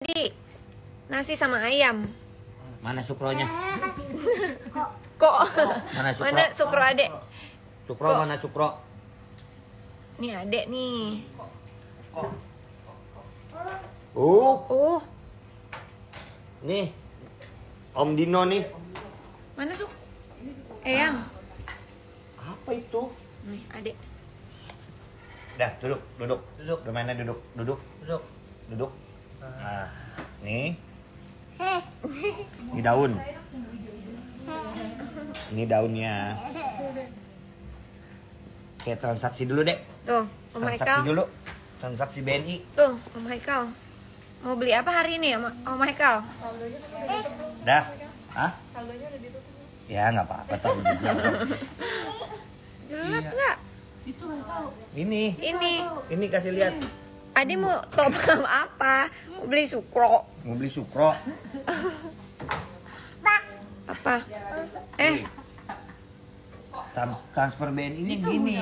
Di nasi sama ayam. Mana sukronya? Kok? Mana sukro? Mana sukro adek? Sukro Kok? mana sukro? Nih adek nih. Uh, Oh, nih. Om Dino nih. mana suk? Eyang. Apa itu? Nih adek. Dah, duduk, duduk. Duduk. Domainnya duduk, duduk, Duduk. duduk. Nah, nih. Ini daun. Ini daunnya. Oke, transaksi dulu, Dek. Tuh, Om Transaksi Haikal. dulu. Transaksi BNI. Tuh, Om Haikal. Mau beli apa hari ini Om Haikal? Dah. Hah? Ya, nggak apa-apa. Tahu juga. Gelap nggak? Ini, Ini. ini kasih lihat. Ade mau top up apa? Mau beli sukro. Mau beli sukro. Apa? Eh, Trans- transfer BNI ini gini.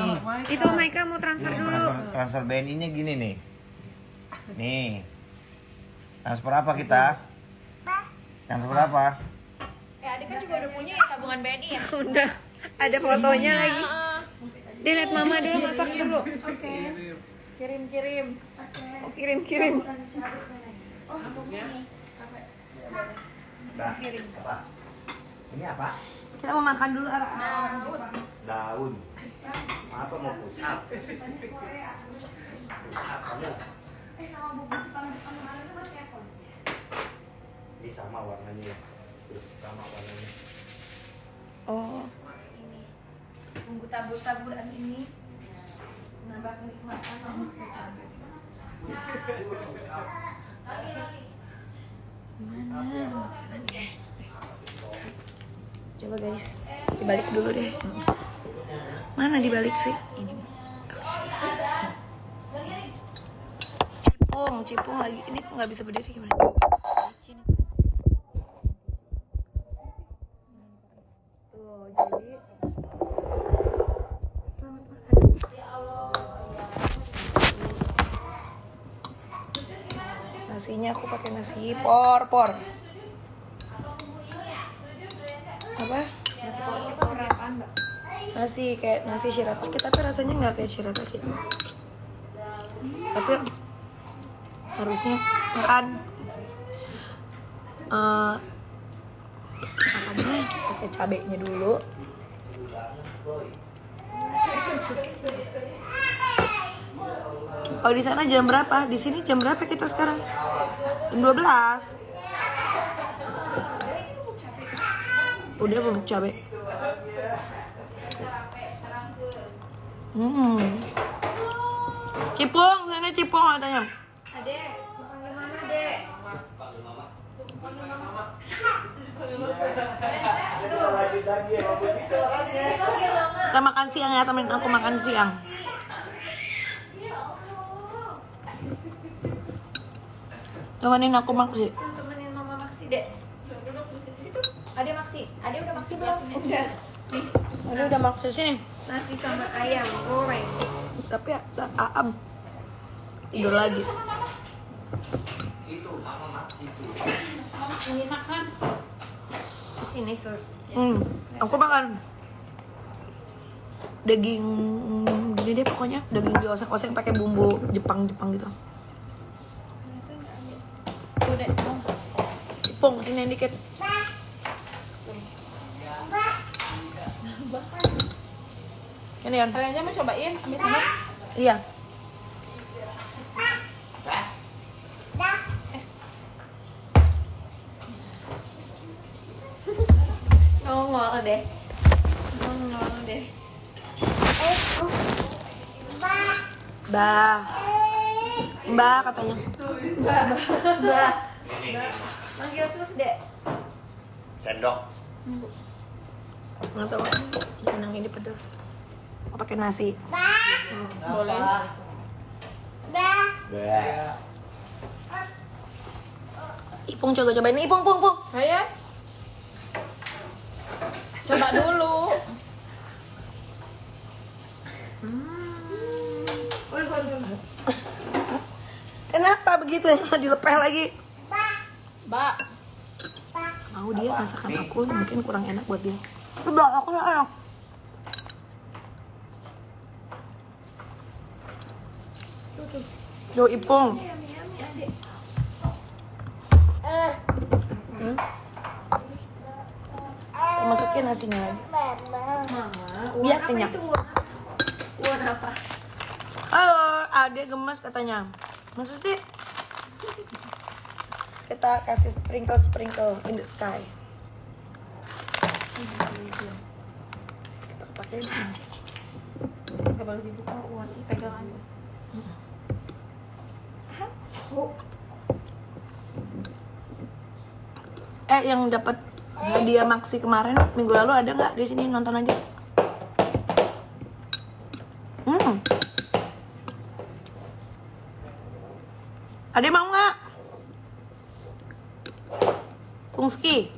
itu Om Haikal mau transfer dulu. Transfer, transfer BNI-nya gini nih. Nih. Transfer apa kita? Transfer apa? Eh, adik kan juga udah punya ya tabungan BNI ya? Udah, ada fotonya lagi. Dia lihat mama dulu masak dulu. Kirim-kirim. Oh, kirim-kirim. Dah. Apa? Ini apa? Kita mau makan dulu arah Daun. Apa mau push up? Push up kamu. Ini sama warnanya. Tuh, Sama warnanya. Oh, Bumbu tabur-taburan ini menambah kenikmatan. coba guys, dibalik dulu deh. Mana dibalik sih? Ini. Cipung, cipung lagi. Ini kok nggak bisa berdiri gimana? Nasi por por. Apa? Nasi kayak nasi shirataki tapi rasanya nggak kayak shirataki. Tapi harusnya makan eh makannya pakai cabenya dulu. Oh di sana jam berapa? Di sini jam berapa kita sekarang? Jam 12 Udah bubuk cabai. Hmm. Cipung, sana cipung katanya. Adek, panggil mama, Dek. Kita makan siang ya, temenin aku makan siang. Temenin aku. Tuh, temenin mama Maksi, Dek. Duduk di situ. Adek Maksi. Adek udah Maksi belum? Udah. Nih, Ini udah makan sini. nasi sama ayam goreng. Tapi ya, Aam tidur lagi. Itu mama maksi itu. Ingin makan? Sini sus. Hmm, aku makan daging gini deh pokoknya daging dioseng-oseng pakai bumbu Jepang-Jepang gitu. Tuh, Dek. mau. Cipung sini dikit. Ini kan? Kalian aja mau cobain, ambil sendok. Iya. Nongol deh. Nongol deh. Bah. Mbak katanya. Mbak, Ini, ini. Manggil sus, Dek. Sendok. Nggak tahu. Enang ini pedas. Mau pakai nasi. Boleh. Bah. Ipung coba cobain. Ipung, pung, pung. Ayo. Coba dulu. Kenapa begitu? Dilepeh lagi. Mbak. Mau dia masakan aku mungkin kurang enak buat dia. Coba aku enak. Tuh tuh. Yo ipung. Hmm? Masukin nasinya lagi. Mama, Biar kenyang. uang? Apa? Halo, adek gemes katanya. Masa sih? Kita kasih sprinkle sprinkle in the sky. Kita pakai ini. Gak boleh dibuka uang, pegang aja. Eh, yang dapat hadiah maksi kemarin minggu lalu ada nggak di sini nonton aja? Hmm. Ada mau nggak? Kungski.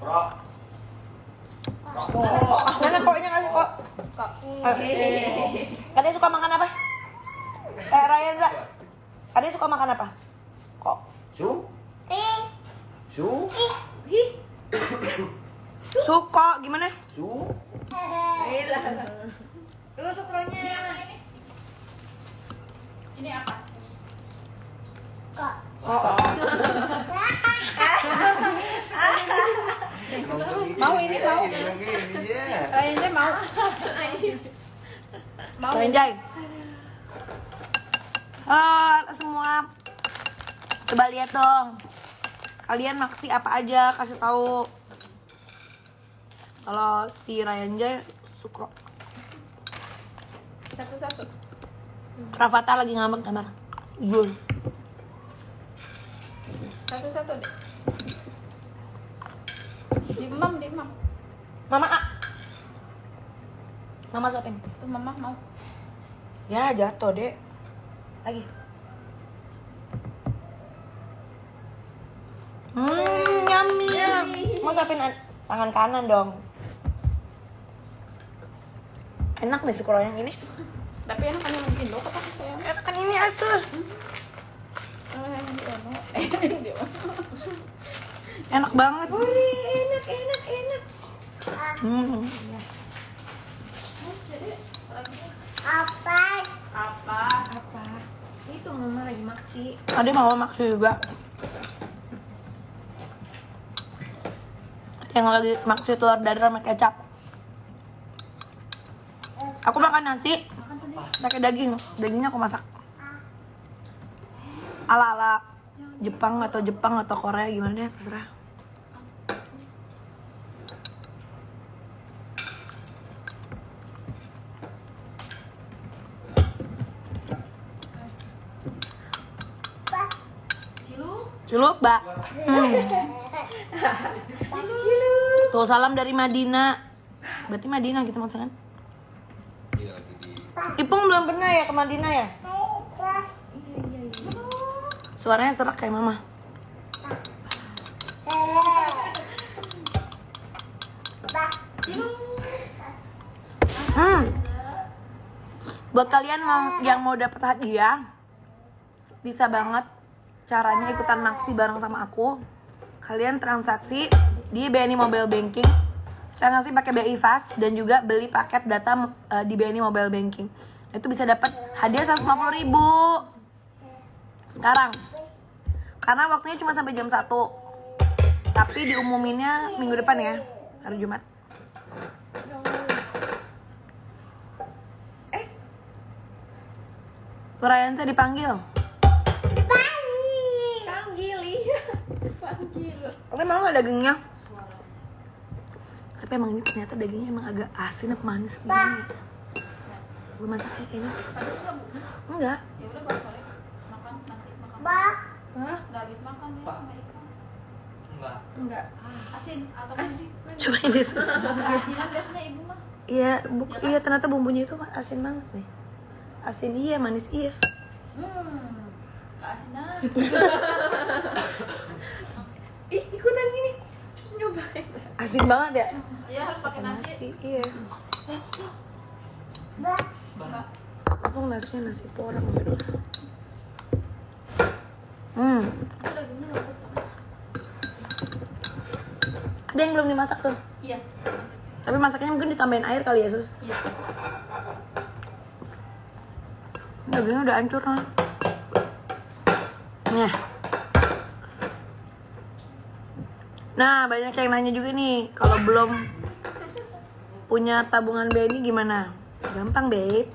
Bro. Nenek kok ini kasih kok. Kak. Kalian suka makan apa? Eh, Ryan, Za. Kalian suka makan apa? Kok? Su? Su? Ih, Suka, gimana? Su? gila. Tuh sukronya. Ini apa? Oh, oh. Mau ini, mau. Ini dia. Kayaknya mau. mau. Mau enjoy. Halo semua. Coba lihat dong. Kalian maksi apa aja kasih tahu. Kalau si Ryan Jay sukro. Satu-satu. Rafata lagi ngambek kamar. Yul. Satu-satu deh. Dimam, dimam. Mama A. Mama suapin. Tuh mama mau. Ya jatuh dek. Lagi. Hmm, yummy. Mau suapin an- tangan kanan dong. Enak nih kalau yang ini. Tapi enak kan yang Indo kata saya. Enak kan ini yang di yang di Ono. Enak banget. enak, enak, enak. Hmm. Apa? apa? Apa? Itu mama lagi maksi. Ada mau maksud juga. Yang lagi maksud telur dadar sama kecap. Aku makan nasi pakai daging. Dagingnya aku masak. Ala-ala Jepang atau Jepang atau Korea gimana deh terserah. Cilu, Celup, Mbak. Hmm. Tuh salam dari Madinah. Berarti Madinah gitu maksudnya kan? Iya lagi di Ipung belum pernah ya ke Madinah ya? Suaranya serak kayak mama. Hmm. Buat kalian yang mau dapat hadiah, bisa banget caranya ikutan maksi bareng sama aku. Kalian transaksi di BNI Mobile Banking, transaksi pakai BI Fast dan juga beli paket data eh, di BNI Mobile Banking. Itu bisa dapat hadiah 150 ribu sekarang. Karena waktunya cuma sampai jam 1 Tapi diumuminnya minggu depan ya, hari Jumat. Ryan saya dipanggil. Panggil, iya. Panggil. Tapi mau nggak dagingnya? Tapi emang ini ternyata dagingnya emang agak asin apa manis gimana ya? Gue masaknya kayaknya Tadi suka bu. enggak. Ya udah baru sore makan nanti makan. Hah? Udah habis makan ya sama ikan. Enggak. Enggak. Asin atau asin? Coba ini susah. Asinan biasanya ibu mah. Iya, bu- iya ternyata bumbunya itu asin banget nih. Asin iya, manis iya. Hmm. Keasinan. Ih, ikutan gini. Nyobain. Asin banget ya? Iya harus pakai nasi. iya. Mbak. Aku nasinya nasi porang gitu. Hmm. Ada yang belum dimasak tuh. Iya. Tapi masaknya mungkin ditambahin air kali ya, Sus. Iya. Dagingnya udah hancur kan. Nah. Nah, banyak yang nanya juga nih, kalau belum punya tabungan BNI gimana? Gampang, Babe.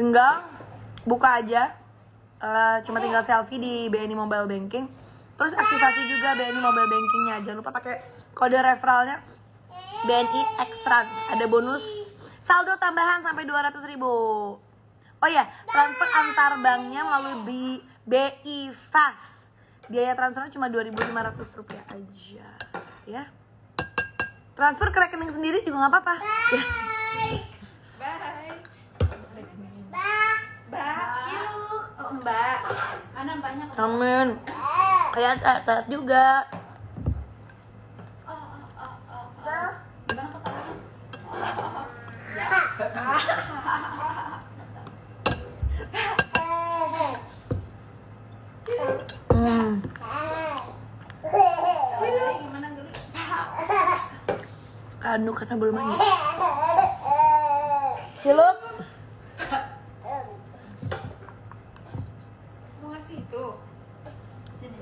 Tinggal buka aja. Eh, cuma tinggal selfie di BNI Mobile Banking. Terus aktivasi juga BNI Mobile Bankingnya. Jangan lupa pakai kode referralnya BNI Extra. Ada bonus saldo tambahan sampai 200 ribu. Oh ya, transfer antar banknya melalui B, BI Fast. Biaya transfernya cuma 2.500 rupiah aja, ya. Transfer ke rekening sendiri juga nggak apa-apa. Ya. Bye. Mbak, ciluk. Oh, Mbak. Anak banyak. Amin. Kayak saat juga. Gimana ketawanya? Hmm. Geli, gimana geli? Anu karena belum mandi. Cilup. Mau ngasih itu. Sini.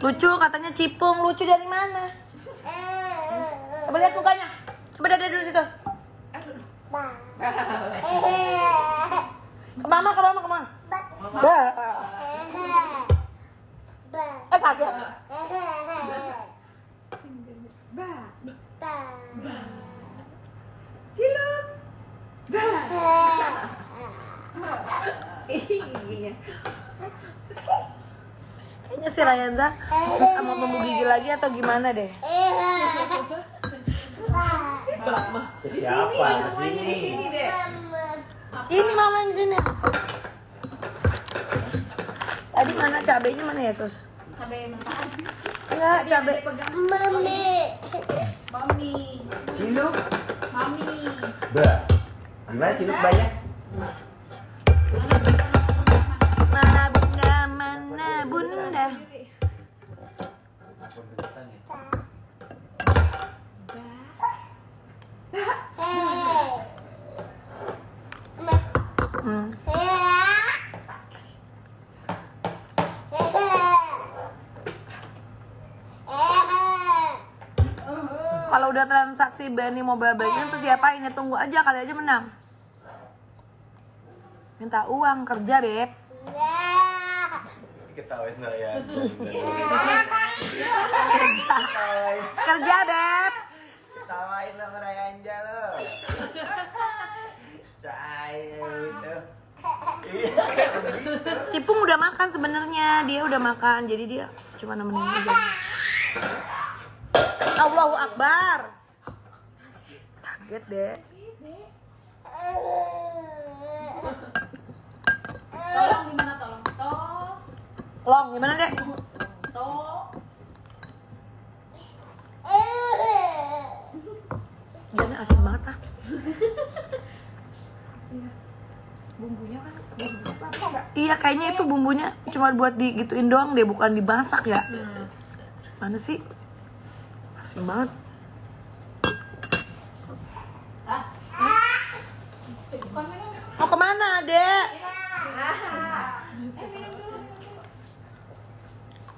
Lucu katanya cipung. Lucu dari mana? Coba lihat mukanya. Coba dada dulu situ. Ke mama, ke mama, ke mama. Bah. Eh kaget. Mbak. Ciluk. Iya. Kayaknya si Rayanza mau tumbuh gigi lagi atau gimana deh? Siapa di di sini. Ini mama yang sini. Tadi mana cabenya mana ya sus? Cabai mentah. Enggak, cabe. Mami. Ciluk? Mami. Bah. Gimana ciluk banyak? Udah transaksi BNI mobile banking terus diapain ya tunggu aja kali aja menang. Minta uang kerja beb. Ketawain saya. Kerja. Kerja beb. Ketawain dong Raya Anja lo. Saya itu. Begitu. Cipung udah makan sebenarnya dia udah makan jadi dia cuma nemenin aja. Allahu Akbar. Kaget deh. Tolong gimana tolong? Toh. Long gimana dek? Toh. Jangan asin banget ah. Bumbunya kan bumbu apa enggak? Iya kayaknya itu bumbunya cuma buat digituin doang deh bukan dimasak ya. Mana sih? Asin banget. Mau ke mana dek?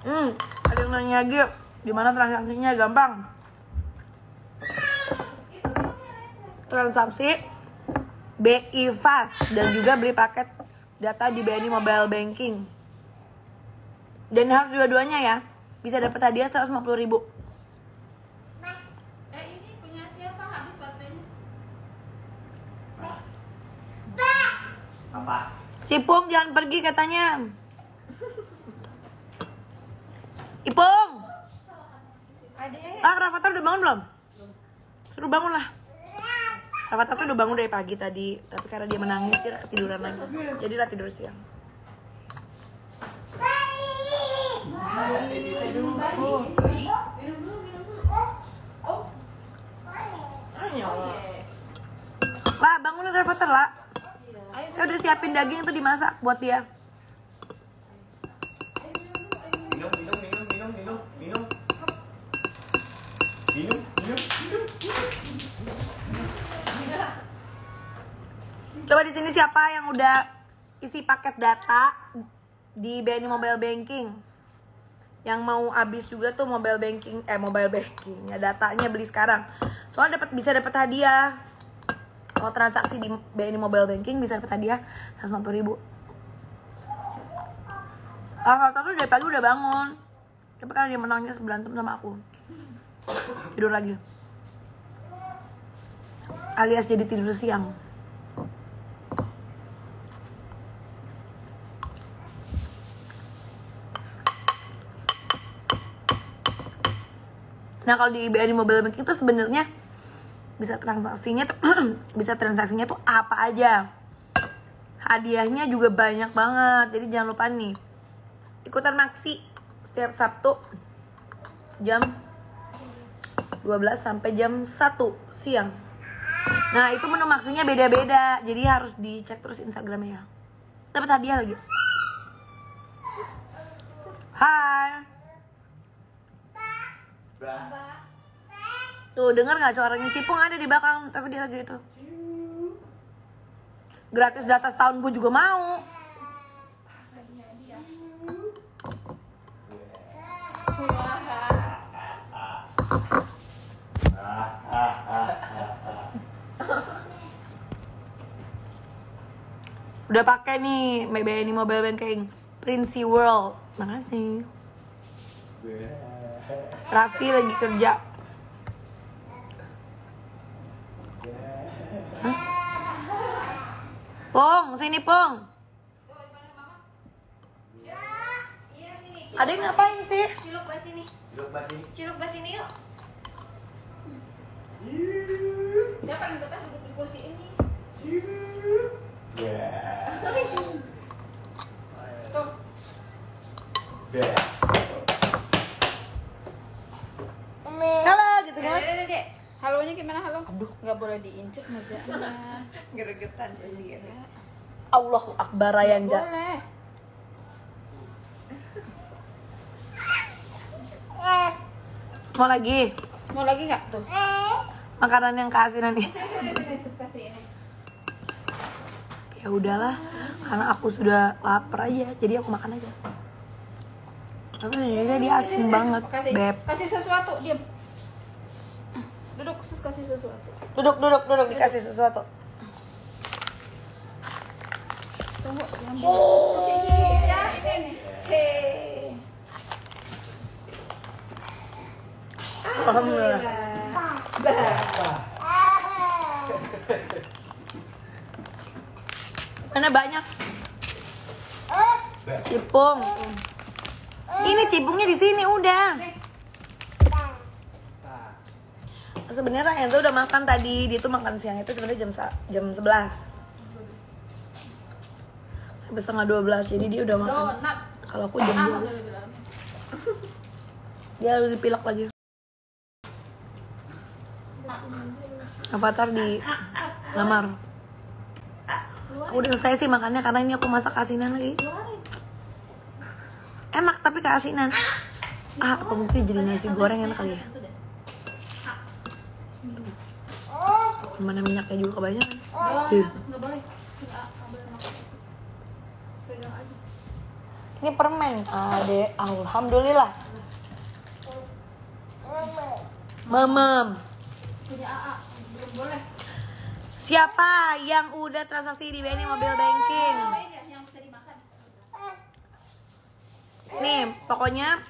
Hmm, ada yang nanya lagi gimana transaksinya gampang? Transaksi BI Fast dan juga beli paket data di BNI Mobile Banking. Dan harus dua-duanya ya. Bisa dapat hadiah 150 ribu. Eh ini punya siapa? Habis baterainya. Apa? Cipung jangan pergi katanya. Ipung. Ah, Rafathar udah bangun belum? Suruh bangun lah. Rafathar tuh udah bangun dari pagi tadi, tapi karena dia menangis dia ketiduran lagi. Jadilah tidur siang. Minum dulu, minum dulu. Saya udah siapin daging itu dimasak buat dia. Minum, minum, minum, minum, minum, minum. Minum, minum, minum. Coba di sini siapa yang udah isi paket data di BNI Mobile Banking? Yang mau habis juga tuh mobile banking eh mobile banking ya datanya beli sekarang. Soalnya dapat bisa dapat hadiah. Kalau transaksi di BNI Mobile Banking bisa dapat hadiah 150 ribu. Ah, tuh dari pagi udah bangun. Tapi karena dia menangnya berantem sama aku. Tidur lagi. Alias jadi tidur siang. Nah kalau di BNI Mobile Banking itu sebenarnya bisa transaksinya tuh bisa transaksinya tuh apa aja. Hadiahnya juga banyak banget. Jadi jangan lupa nih ikutan maksi setiap Sabtu jam 12 sampai jam 1 siang. Nah itu menu maksinya beda-beda. Jadi harus dicek terus Instagramnya ya. Dapat hadiah lagi. Hai. Bah. Tuh denger nggak suaranya Cipung ada di belakang tapi dia lagi itu. Gratis data setahun pun juga mau. Udah pakai nih BNI Mobile Banking Princey World. Makasih. Raffi lagi kerja. Hah? Pong, sini Pong. Iya sini. Adek ngapain sih? Ciluk bas sini. Duduk masih. Ciluk bas sini yuk. Siapa yang betah duduk di kursi ini? Ya. Tuh. Ya. Halo gitu kan? dek, dek, dek. Halonya gimana halo? Aduh, nggak boleh diinjek mejanya. Geregetan sendiri. Allahu Akbar yang jat. Boleh. Mau lagi? Mau lagi nggak tuh? Makanan yang keasinan nih. Ini. Ya udahlah, karena aku sudah lapar aja, jadi aku makan aja. Tapi sejujurnya dia asin banget, Kasih, beb. kasih sesuatu, diam. Sus kasih sesuatu. Duduk, duduk, duduk, dikasih sesuatu. Tunggu, jangan dulu. Ya, ini nih. Hei. Alhamdulillah. Mana banyak? Cipung. Ini cipungnya di sini udah. Sebenarnya Enzo udah makan tadi, dia tuh makan siang itu sebenarnya jam jam 11 sampai setengah 12 jadi dia udah makan. Kalau aku jam 12 dia harus dipilok lagi. Avatar di lamar. Aku udah selesai sih makannya karena ini aku masak asinan lagi. Enak tapi keasinan. Ah, apa mungkin jadi nasi goreng enak kali ya? Mana minyaknya juga kebanyakan. Ih, Nggak boleh. Nggak nggak boleh makan. Pegang aja. Ini permen, ade. Alhamdulillah. Mamam. Punya AA. Belum boleh. Siapa yang udah transaksi di BNI Mobile Banking? Ya yang bisa dimakan? Nih, pokoknya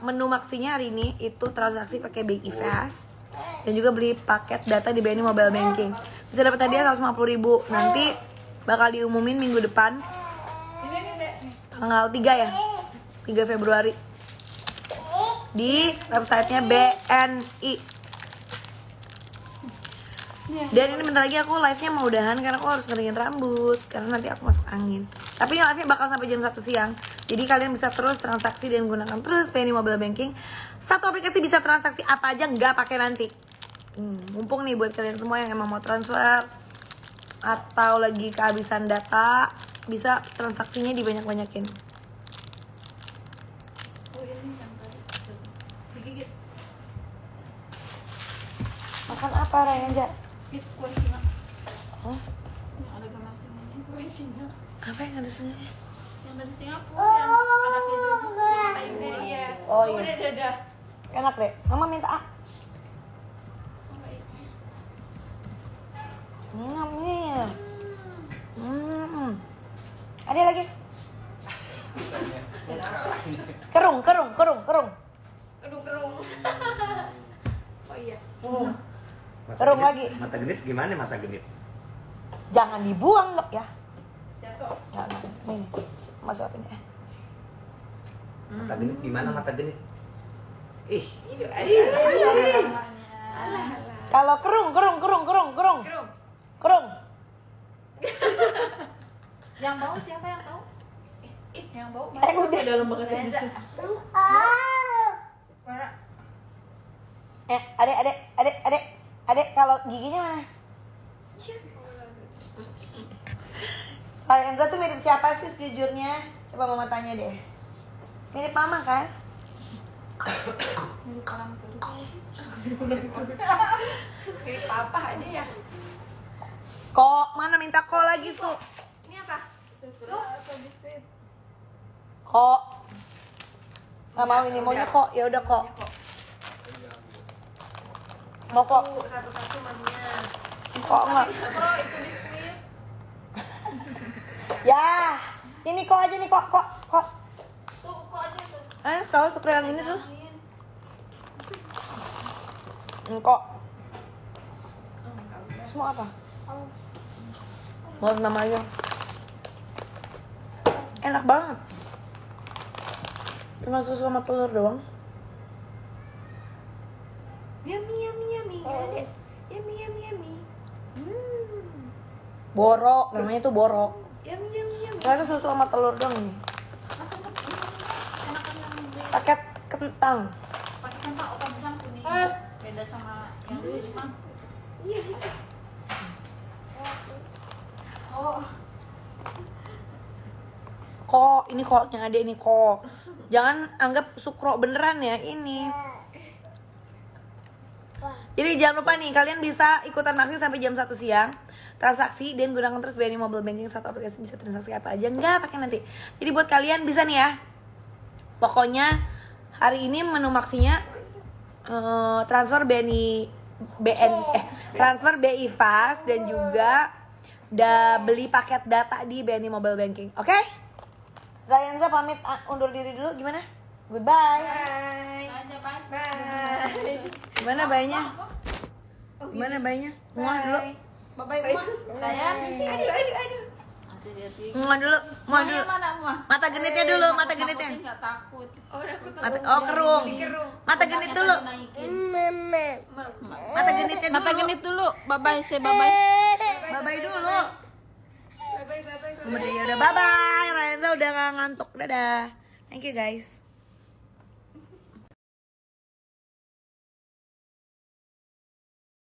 menu maksinya hari ini itu transaksi pakai BI Fast dan juga beli paket data di BNI Mobile Banking. Bisa dapat hadiah 150 ribu. Nanti bakal diumumin minggu depan tanggal 3 ya. 3 Februari. Di websitenya BNI. Nih. Dan ini bentar lagi aku live-nya mau udahan karena aku harus ngeringin rambut karena nanti aku masuk angin. Tapi ini live-nya bakal sampai jam 1 siang. Jadi kalian bisa terus transaksi dan gunakan terus PNI Mobile Banking. Satu aplikasi bisa transaksi apa aja nggak pakai nanti. Hmm, mumpung nih buat kalian semua yang emang mau transfer atau lagi kehabisan data bisa transaksinya dibanyak-banyakin Oh makan apa Rayanja? Gigit kue singa. Hah? Yang ada gambar singanya. Kue singa. Apa yang ada senganya? Yang dari Singapura yang ada keju. Ini dia. Oh, iya. Udah dadah. enak deh mama minta ah hmm, ini hmm. ada lagi kerung kerung kerung kerung Kerung-kerung. oh iya. Mata Terung genit- lagi. Mata genit gimana mata genit? jangan dibuang dok ya Jatuh. nggak ini mas suapin ya Mata genit gimana mata genit? Ih. Namanya. kalau kerung kerung kerung kerung kerung Kerung. kerung Yang bau siapa yang tahu? Yang bau eh udah dalam banget Reza. Mana? eh adek adek adek adek adek kalau giginya mana Kalau Enza tuh mirip siapa sih sejujurnya? Coba mama tanya deh. Mirip mama kan? Mirip orang kedua. Mirip papa ada ya. Kok mana minta kok lagi su? Ini apa? Biskuit. Kok. Gak mau ini maunya kok. Ya udah kok. Mau kok. Tuh, Satu-satu maminya. Kok enggak? Bro, itu biskuit. Ya. Ini kok aja nih kok kok kok. Tuh, kok aja tuh. Eh, tahu suka yang ini? Amin. Ini kok. Semua apa? Mau mama aja. Enak banget. Cuma susu sama telur doang. Yummy, yummy, yummy. Gak ada. Yummy, yummy, yummy. Hmm. Borok, namanya tuh borok. Yummy. Ternyata susu sama telur doang nih. Ini Paket kentang. pakai kentang opa bukan kuning. Beda sama yang di sini mah. Iya. Oh, Kok, ini kok yang ada ini kok. Jangan anggap sukro beneran ya ini. Jadi jangan lupa nih kalian bisa ikutan maksi sampai jam 1 siang transaksi dan gunakan terus BNI mobile banking satu aplikasi bisa transaksi apa aja nggak pakai nanti. Jadi buat kalian bisa nih ya. Pokoknya hari ini menu maksinya eh, transfer BNI BN eh transfer BI Fast dan juga udah beli paket data di BNI mobile banking. Oke? Rayanza pamit ah, undur diri dulu gimana? Goodbye. Bye. bye. Bye. Gimana bayinya? Gimana bayinya? Muah dulu. Bye bye. Sayang. Aduh, aduh, aduh. Masih dia tinggi. Muah dulu, muah dulu. mana Uma? Mata genitnya dulu, mata genitnya. nggak takut. Oh. Mata, oh kerung. Kerung. Mata genit dulu. Mata genitnya dulu. Mata genit dulu. Bye bye, say bye bye. Bye bye dulu. Bye, bye, bye, bye, bye. Udah ya udah bye bye. Rayanza udah ngantuk. Dadah. Thank you guys.